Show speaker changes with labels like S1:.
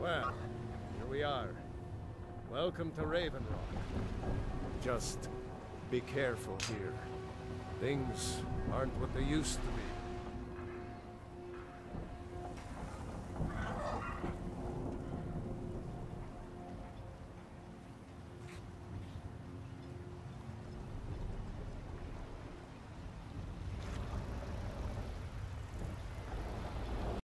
S1: Well, here we are. Welcome to Raven Rock. Just be careful here. Things aren't what they used to be.